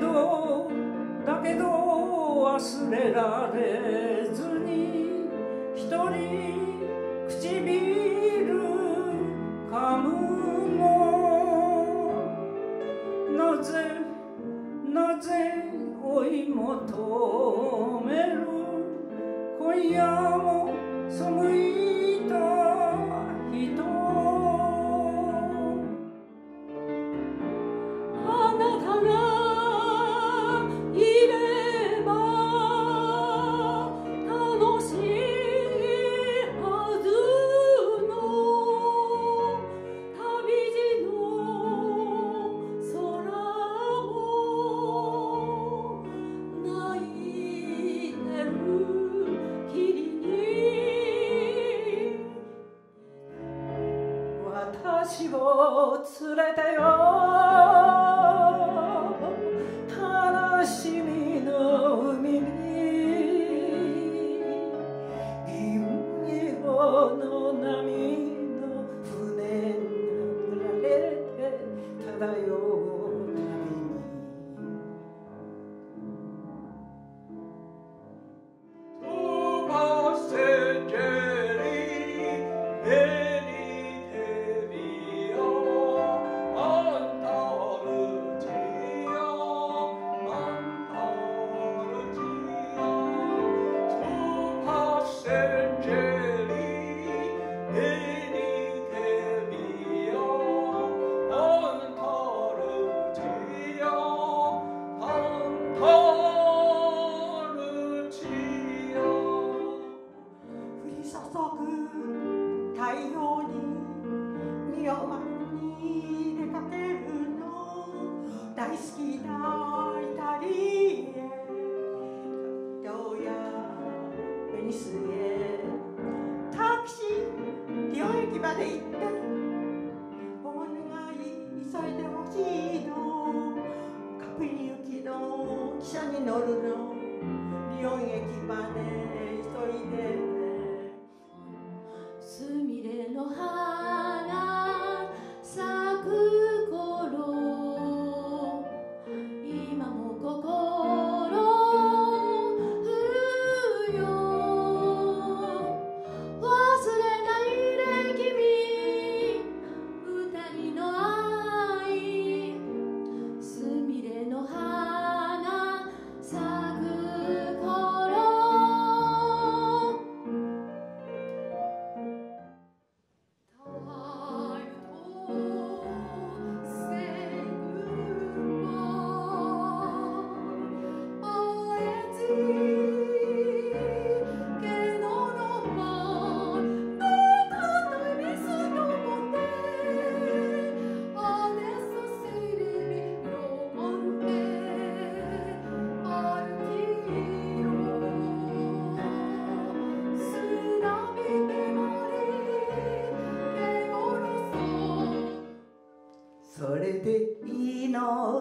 どだけど忘れられずに一人唇噛むのなぜなぜ追い求める？今夜も寒い私を連れてよ。悲しみの海に。銀色の波の船に乗られて漂うぐ太陽に匂わに出かけるの。大好きなイタリアどうやベニスへ。タクシーリオ駅まで行って。お願い急いでほしいの。カプリ行きの汽車に乗るの。リオン駅まで急いで。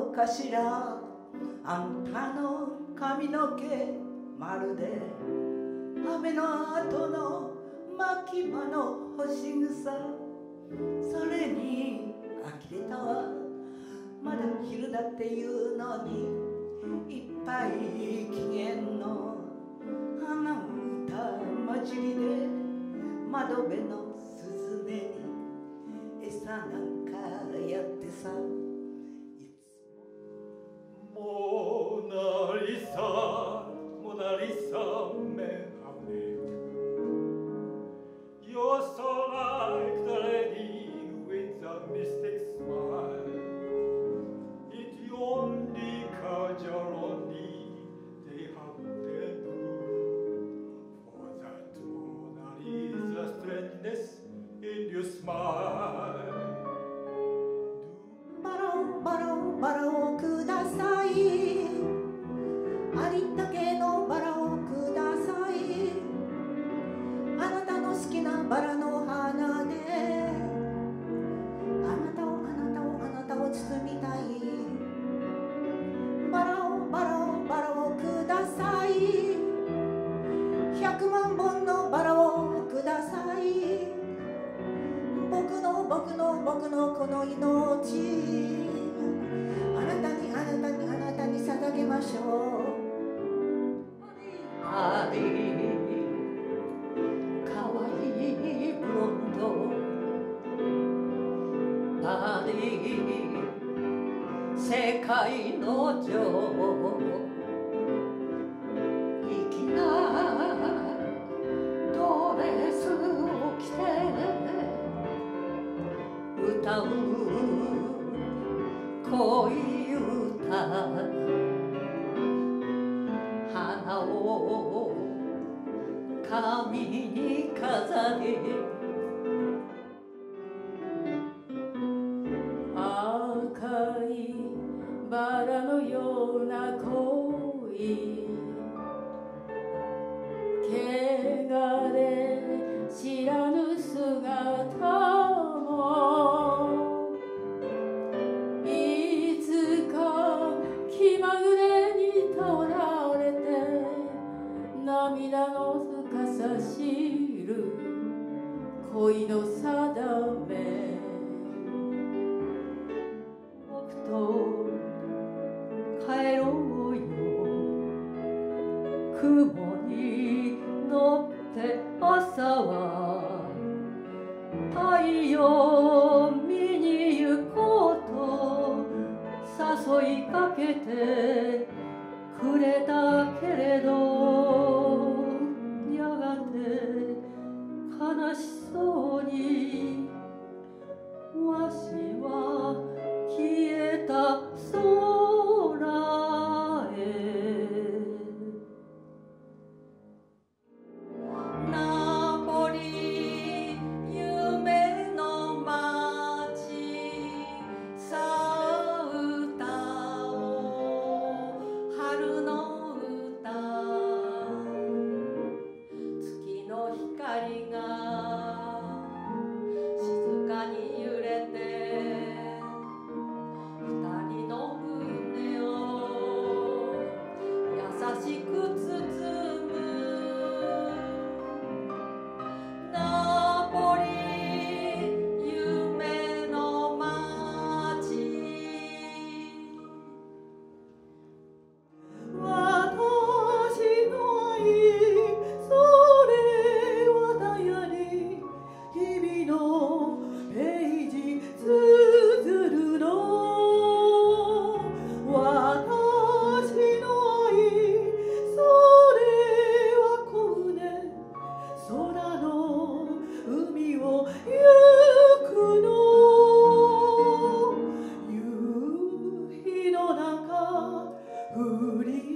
のかしら？あんたの髪の毛まるで雨の後の牧場の干し草。それに呆れたわまだ昼だっていうのにいっぱい機嫌の花歌混じりで窓辺の界の女王粋なドレスを着て歌う恋歌。花を髪に飾りバラのような恋汚れ知らぬ姿もいつか気まぐれにとられて涙の深さ知る恋の定めくれた Hootie.